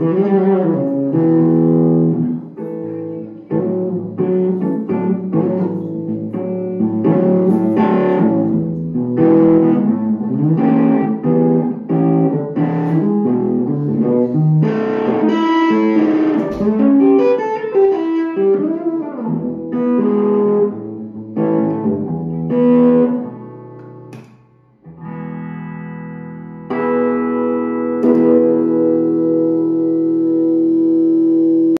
Música